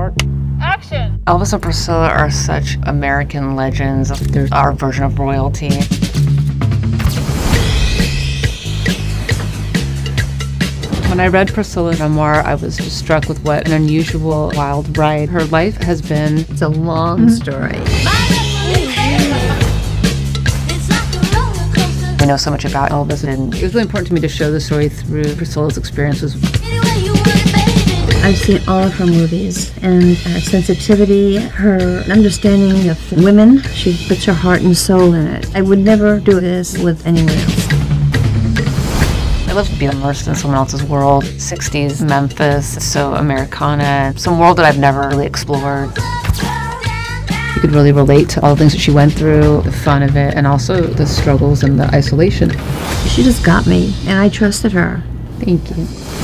Mark. Action! Elvis and Priscilla are such American legends. They're our version of royalty. When I read Priscilla's memoir, I was just struck with what an unusual, wild ride her life has been. It's a long hmm. story. We know so much about Elvis, and It was really important to me to show the story through Priscilla's experiences. I've seen all of her movies and her sensitivity, her understanding of women. She puts her heart and soul in it. I would never do this with anyone else. I love to be immersed in someone else's world. 60s Memphis, so Americana, some world that I've never really explored. You could really relate to all the things that she went through, the fun of it, and also the struggles and the isolation. She just got me, and I trusted her. Thank you.